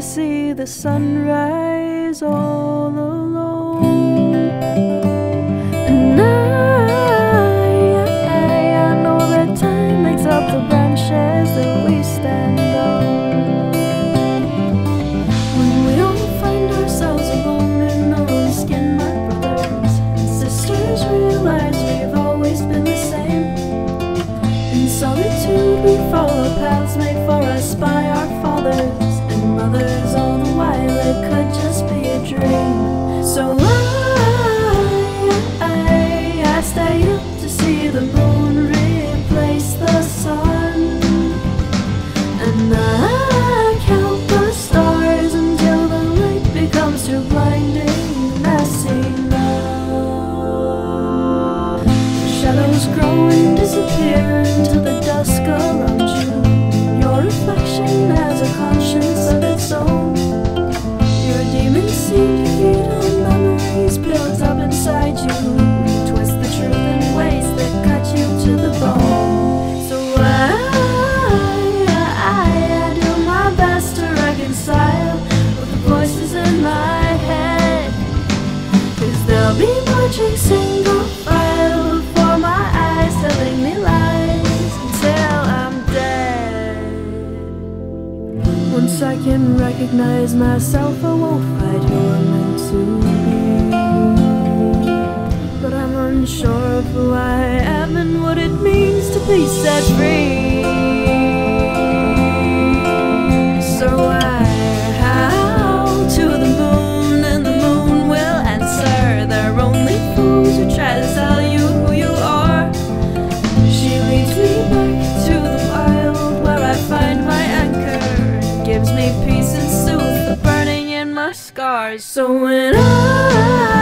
to see the sunrise all alone. And I, I, I know that time makes up the the road. I'll be watching single file before my eyes telling me lies until I'm dead. Once I can recognize myself, I won't fight who I'm meant to be. But I'm unsure of who I am and what it means to be set free. scars. So when I